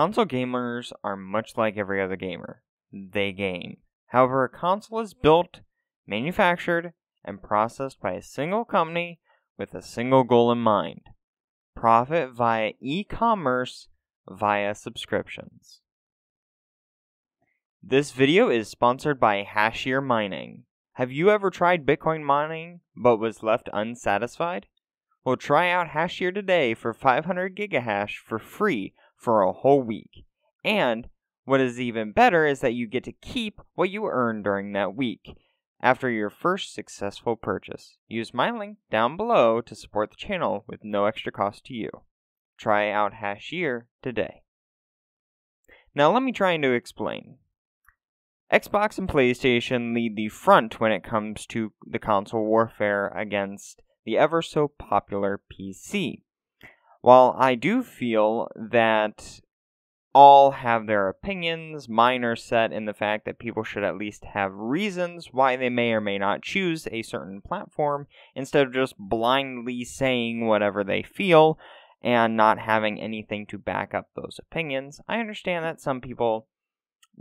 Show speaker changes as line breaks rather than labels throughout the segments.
Console gamers are much like every other gamer. They game. However, a console is built, manufactured, and processed by a single company with a single goal in mind profit via e commerce via subscriptions. This video is sponsored by Hashier Mining. Have you ever tried Bitcoin mining but was left unsatisfied? Well, try out Hashier today for 500 gigahash for free for a whole week. And what is even better is that you get to keep what you earn during that week after your first successful purchase. Use my link down below to support the channel with no extra cost to you. Try out Hashier today. Now let me try to explain. Xbox and PlayStation lead the front when it comes to the console warfare against the ever so popular PC. While I do feel that all have their opinions, mine are set in the fact that people should at least have reasons why they may or may not choose a certain platform instead of just blindly saying whatever they feel and not having anything to back up those opinions. I understand that some people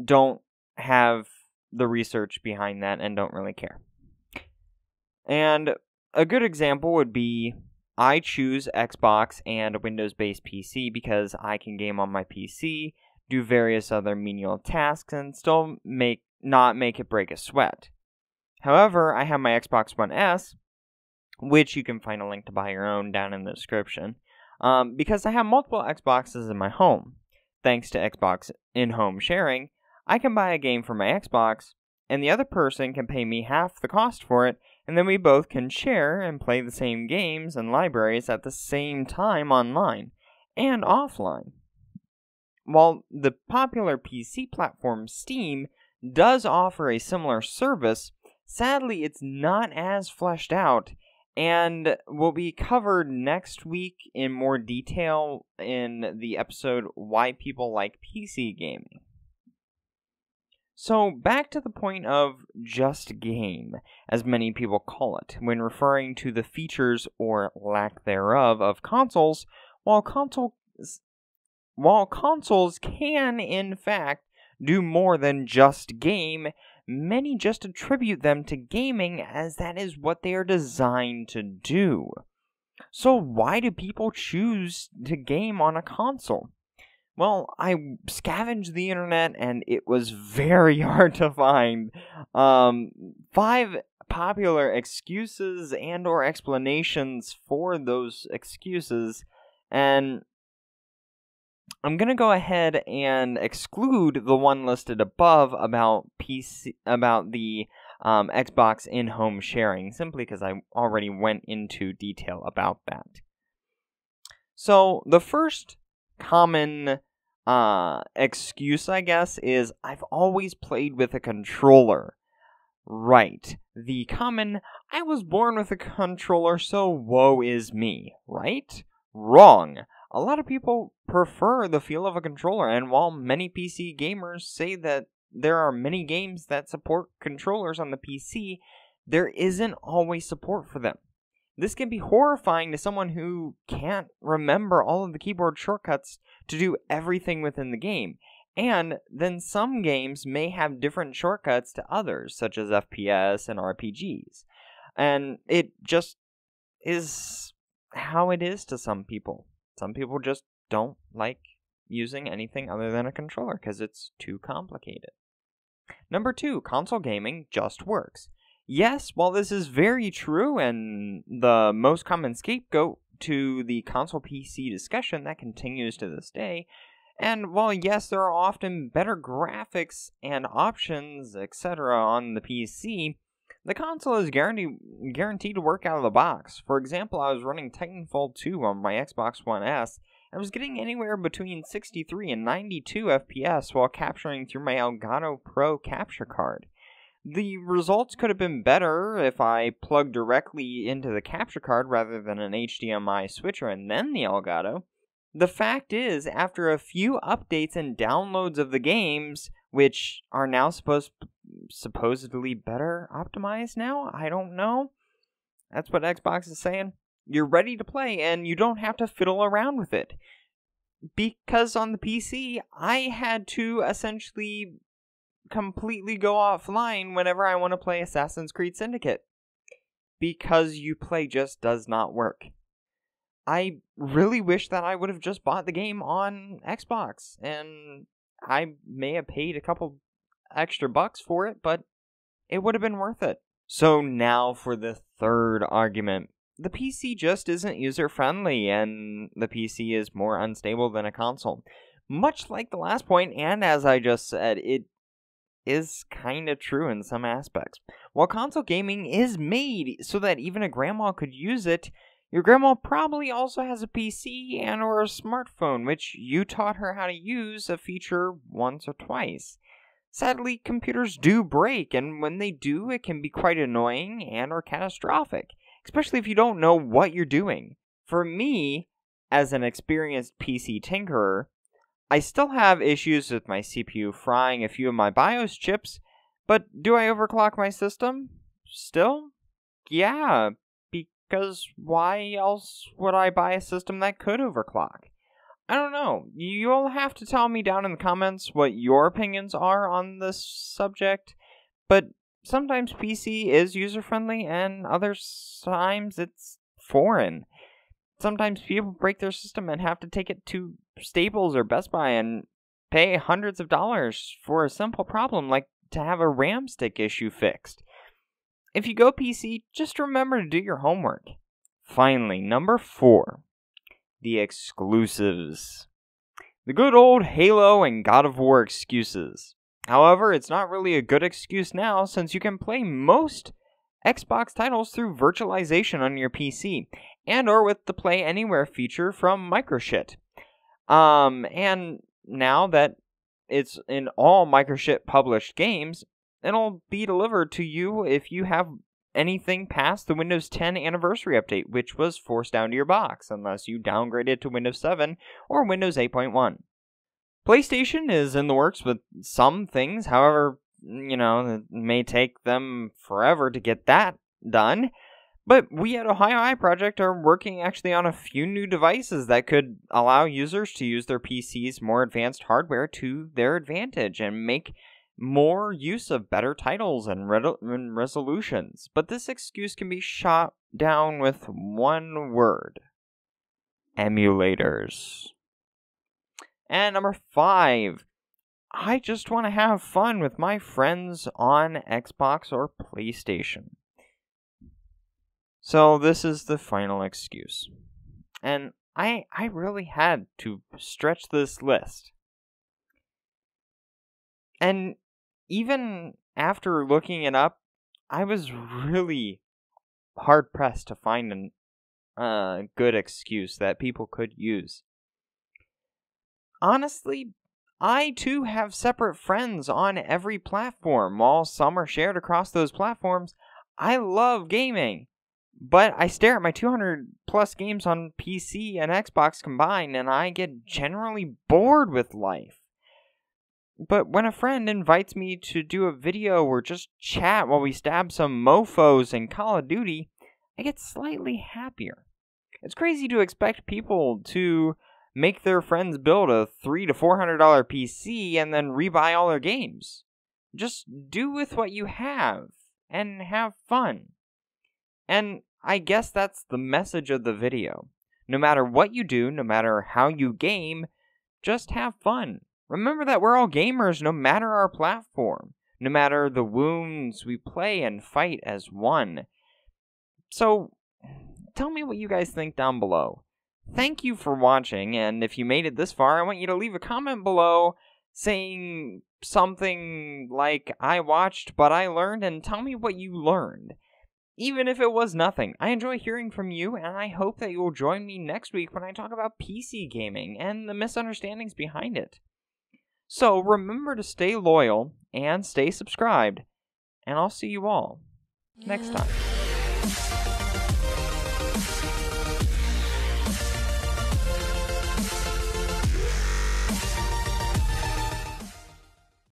don't have the research behind that and don't really care. And a good example would be I choose Xbox and a Windows based PC because I can game on my PC, do various other menial tasks, and still make not make it break a sweat. However, I have my Xbox One S, which you can find a link to buy your own down in the description, um, because I have multiple Xboxes in my home. Thanks to Xbox in home sharing, I can buy a game for my Xbox, and the other person can pay me half the cost for it, and then we both can share and play the same games and libraries at the same time online and offline. While the popular PC platform Steam does offer a similar service, sadly it's not as fleshed out and will be covered next week in more detail in the episode Why People Like PC Gaming. So, back to the point of just game, as many people call it, when referring to the features or lack thereof of consoles, while consoles while consoles can in fact do more than just game, many just attribute them to gaming as that is what they are designed to do. So why do people choose to game on a console? Well, I scavenged the internet and it was very hard to find um, five popular excuses and or explanations for those excuses and I'm going to go ahead and exclude the one listed above about PC about the um, Xbox in-home sharing simply because I already went into detail about that. So, the first common uh, excuse, I guess, is I've always played with a controller. Right. The common, I was born with a controller, so woe is me. Right? Wrong. A lot of people prefer the feel of a controller, and while many PC gamers say that there are many games that support controllers on the PC, there isn't always support for them. This can be horrifying to someone who can't remember all of the keyboard shortcuts to do everything within the game. And then some games may have different shortcuts to others, such as FPS and RPGs. And it just is how it is to some people. Some people just don't like using anything other than a controller because it's too complicated. Number two, console gaming just works. Yes, while this is very true and the most common scapegoat to the console PC discussion that continues to this day. And while yes, there are often better graphics and options, etc., on the PC, the console is guaranteed guaranteed to work out of the box. For example, I was running Titanfall 2 on my Xbox One S, and was getting anywhere between 63 and 92 FPS while capturing through my Elgato Pro capture card. The results could have been better if I plugged directly into the capture card rather than an HDMI switcher and then the Elgato. The fact is, after a few updates and downloads of the games, which are now supposed supposedly better optimized now, I don't know. That's what Xbox is saying. You're ready to play and you don't have to fiddle around with it. because on the PC, I had to essentially completely go offline whenever I want to play Assassin's Creed Syndicate. Because Uplay just does not work. I really wish that I would have just bought the game on Xbox, and I may have paid a couple extra bucks for it, but it would have been worth it. So now for the third argument. The PC just isn't user friendly, and the PC is more unstable than a console. Much like the last point, and as I just said, it is kind of true in some aspects. While console gaming is made so that even a grandma could use it, your grandma probably also has a PC and or a smartphone which you taught her how to use a feature once or twice. Sadly, computers do break and when they do, it can be quite annoying and or catastrophic, especially if you don't know what you're doing. For me, as an experienced PC tinkerer, I still have issues with my CPU frying a few of my BIOS chips, but do I overclock my system? Still? Yeah, because why else would I buy a system that could overclock? I don't know. You'll have to tell me down in the comments what your opinions are on this subject, but sometimes PC is user friendly and other times it's foreign sometimes people break their system and have to take it to Staples or Best Buy and pay hundreds of dollars for a simple problem like to have a RAM stick issue fixed. If you go PC, just remember to do your homework. Finally, number four the exclusives. The good old Halo and God of War excuses. However, it's not really a good excuse now since you can play most Xbox titles through virtualization on your PC, and or with the Play Anywhere feature from Microchip. Um, and now that it's in all Microchip published games, it'll be delivered to you if you have anything past the Windows 10 anniversary update, which was forced down to your box, unless you downgraded to Windows 7 or Windows 8.1. PlayStation is in the works with some things, however, you know, it may take them forever to get that done. But we at Ohio Eye Project are working actually on a few new devices that could allow users to use their PC's more advanced hardware to their advantage and make more use of better titles and, re- and resolutions. But this excuse can be shot down with one word emulators. And number five, I just want to have fun with my friends on Xbox or PlayStation. So this is the final excuse. And I I really had to stretch this list. And even after looking it up, I was really hard pressed to find a uh, good excuse that people could use. Honestly, I too have separate friends on every platform. While some are shared across those platforms, I love gaming. But I stare at my 200 plus games on PC and Xbox combined, and I get generally bored with life. But when a friend invites me to do a video or just chat while we stab some mofos in Call of Duty, I get slightly happier. It's crazy to expect people to make their friends build a three to four hundred dollar PC and then rebuy all their games. Just do with what you have and have fun. And I guess that's the message of the video. No matter what you do, no matter how you game, just have fun. Remember that we're all gamers no matter our platform, no matter the wounds we play and fight as one. So, tell me what you guys think down below. Thank you for watching, and if you made it this far, I want you to leave a comment below saying something like, I watched, but I learned, and tell me what you learned. Even if it was nothing, I enjoy hearing from you, and I hope that you will join me next week when I talk about PC gaming and the misunderstandings behind it. So remember to stay loyal and stay subscribed, and I'll see you all next time.